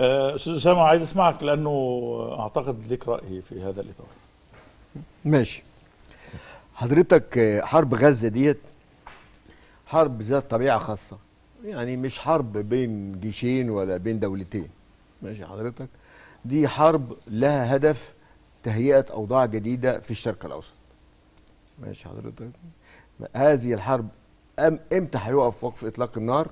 آه، أستاذ أسامة عايز أسمعك لأنه أعتقد لك رأي في هذا الإطار. ماشي. حضرتك حرب غزة ديت حرب ذات طبيعة خاصة. يعني مش حرب بين جيشين ولا بين دولتين. ماشي حضرتك. دي حرب لها هدف تهيئة أوضاع جديدة في الشرق الأوسط. ماشي حضرتك. هذه الحرب أم إمتى هيقف وقف إطلاق النار؟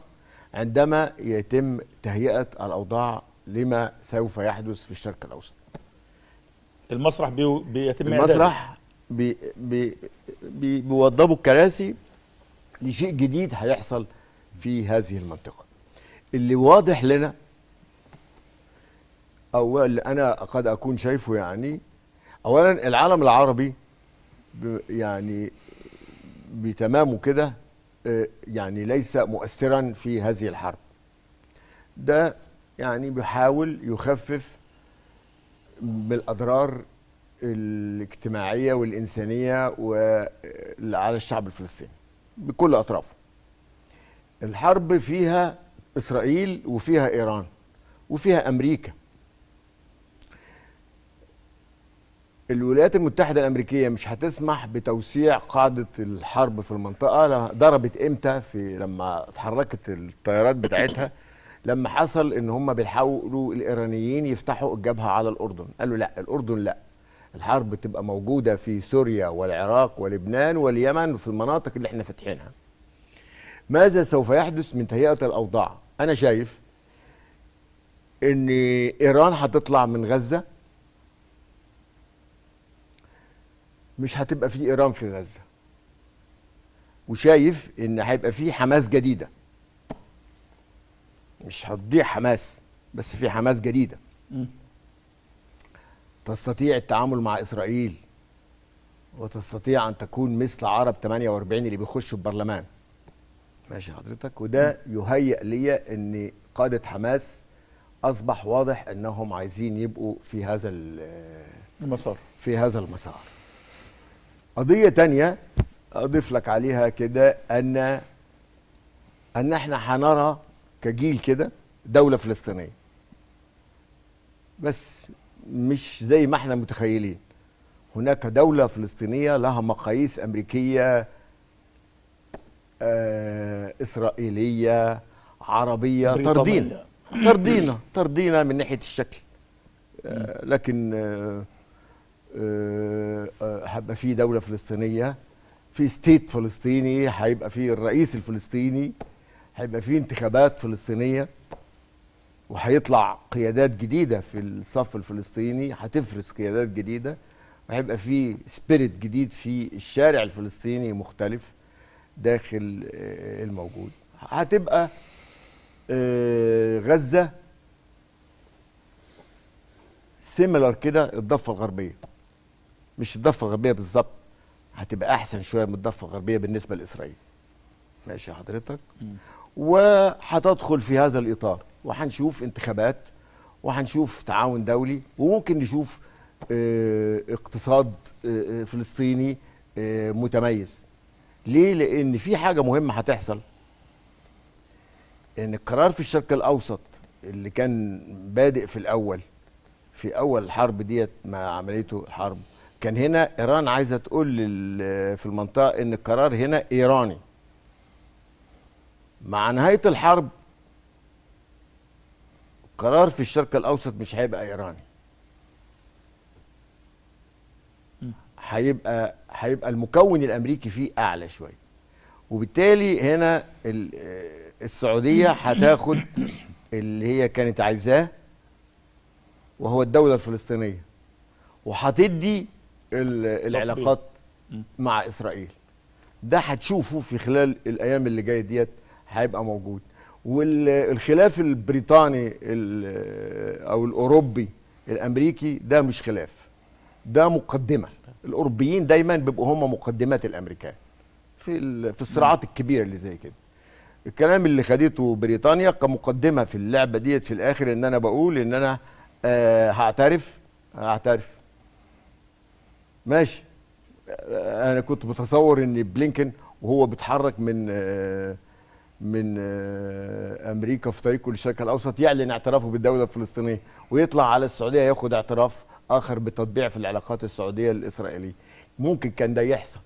عندما يتم تهيئة الأوضاع لما سوف يحدث في الشرق الأوسط. المسرح بي- بيتم. المسرح بي بي بي بيوضبوا الكراسي لشيء جديد هيحصل في هذه المنطقة. اللي واضح لنا أو اللي أنا قد أكون شايفه يعني أولا العالم العربي يعني بتمامه كده آه، يعني ليس مؤثرا في هذه الحرب. ده يعني بيحاول يخفف بالأضرار الاجتماعية والإنسانية على الشعب الفلسطيني بكل أطرافه. الحرب فيها إسرائيل وفيها إيران وفيها أمريكا. الولايات المتحدة الأمريكية مش هتسمح بتوسيع قاعدة الحرب في المنطقة ضربت إمتى في لما اتحركت الطيارات بتاعتها لما حصل إن هم بيحاولوا الإيرانيين يفتحوا الجبهه على الأردن. قالوا لأ الأردن لأ. الحرب تبقى موجودة في سوريا والعراق ولبنان واليمن وفي المناطق اللي إحنا فاتحينها. ماذا سوف يحدث من تهيئة الأوضاع؟ أنا شايف إن إيران هتطلع من غزة. مش هتبقى في إيران في غزة. وشايف إن هيبقى في حماس جديدة. مش هتضيع حماس بس في حماس جديدة. تستطيع التعامل مع إسرائيل وتستطيع أن تكون مثل عرب 48 اللي بيخشوا البرلمان. ماشي حضرتك؟ وده يهيئ لي إن قادة حماس أصبح واضح إنهم عايزين يبقوا في هذا ال- المسار. في هذا المسار. قضية تانية أضيف لك عليها كده أن أن إحنا هنرى كجيل كده دولة فلسطينية. بس مش زي ما إحنا متخيلين. هناك دولة فلسطينية لها مقاييس أمريكية آه إسرائيلية عربية بريطانية. ترضينا ترضينا ترضينا من ناحية الشكل. آه لكن آه آه، آه، هيبقى في دولة فلسطينية في state فلسطيني هيبقى في الرئيس الفلسطيني. هيبقى في انتخابات فلسطينية وهيطلع قيادات جديدة في الصف الفلسطيني هتفرز قيادات جديدة وهيبقى في spirit جديد في الشارع الفلسطيني مختلف داخل آه، الموجود. هتبقى آه، غزة سيميلر كده الضفة الغربية. مش الضفة الغربية بالظبط هتبقى أحسن شوية من الضفة الغربية بالنسبة لإسرائيل. ماشي حضرتك؟ وهتدخل في هذا الإطار. وهنشوف انتخابات وهنشوف تعاون دولي وممكن نشوف آه، اقتصاد آه، آه، فلسطيني آه، متميز. ليه؟ لأن في حاجة مهمة هتحصل. إن القرار في الشرق الأوسط اللي كان بادئ في الأول في أول الحرب ديت مع عمليته الحرب كان هنا إيران عايزة تقول في المنطقة إن القرار هنا إيراني. مع نهاية الحرب القرار في الشرق الأوسط مش هيبقى إيراني. هيبقى هيبقى المكون الأمريكي فيه أعلى شوية. وبالتالي هنا آه، السعودية هتاخد اللي هي كانت عايزاه وهو الدولة الفلسطينية. وهتدي ال- العلاقات مع إسرائيل. ده هتشوفه في خلال الأيام اللي جاية ديت هيبقى موجود. والخلاف البريطاني ال- أو الأوروبي الأمريكي ده مش خلاف. ده مقدمة. الأوروبيين دايما بيبقوا هم مقدمات الأمريكان في في الصراعات الكبيرة اللي زي كده. الكلام اللي خدته بريطانيا كمقدمة في اللعبة ديت في الآخر إن أنا بقول إن أنا آه هعترف هعترف. ماشي. آه، أنا كنت متصور إن بلينكن وهو بيتحرك من آه من آه، أمريكا في طريقه للشرق الأوسط يعلن اعترافه بالدولة الفلسطينية ويطلع على السعودية ياخد اعتراف آخر بتطبيع في العلاقات السعودية الإسرائيلية. ممكن كان ده يحصل.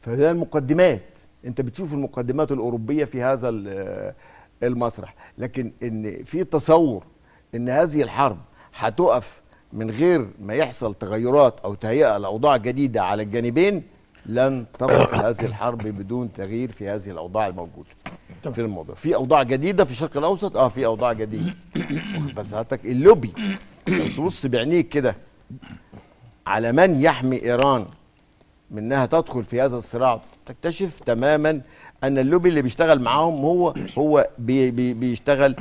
فده المقدمات. أنت بتشوف المقدمات الأوروبية في هذا ال- المسرح. لكن إن في تصور إن هذه الحرب هتقف من غير ما يحصل تغيرات أو تهيئة لأوضاع جديدة على الجانبين لن تقف هذه الحرب بدون تغيير في هذه الأوضاع الموجودة. تمام. في الموضوع. في أوضاع جديدة في الشرق الأوسط؟ آه في أوضاع جديدة. بال سعادتك اللوبي لو تبص بعينيك كده على من يحمي إيران من إنها تدخل في هذا الصراع تكتشف تماما أن اللوبي اللي بيشتغل معاهم هو هو بي بي بيشتغل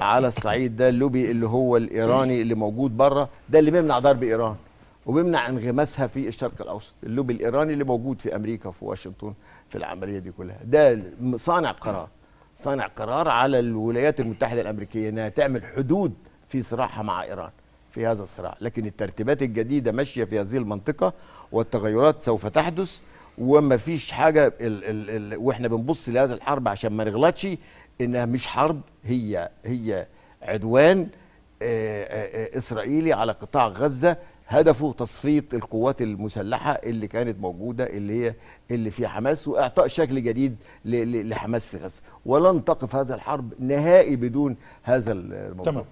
على الصعيد ده اللوبي اللي هو الإيراني اللي موجود بره ده اللي بيمنع ضرب إيران. وبيمنع انغماسها في الشرق الاوسط اللوبي الايراني اللي موجود في أمريكا وفي واشنطن في العملية دي كلها. ده صانع قرار صانع قرار على الولايات المتحدة الأمريكية إنها تعمل حدود في صراعها مع إيران في هذا الصراع. لكن الترتيبات الجديدة ماشية في هذه المنطقة والتغيرات سوف تحدث وما فيش حاجة ال ال ال وإحنا بنبص لهذه الحرب عشان ما نغلطش إنها مش حرب هي هي عدوان آه، آه، آه، إسرائيلي على قطاع غزة هدفه تصفية القوات المسلحة اللي كانت موجودة اللي هي اللي في حماس وإعطاء شكل جديد لحماس في غزة. ولن تقف هذا الحرب نهائي بدون هذا الموضوع تمام.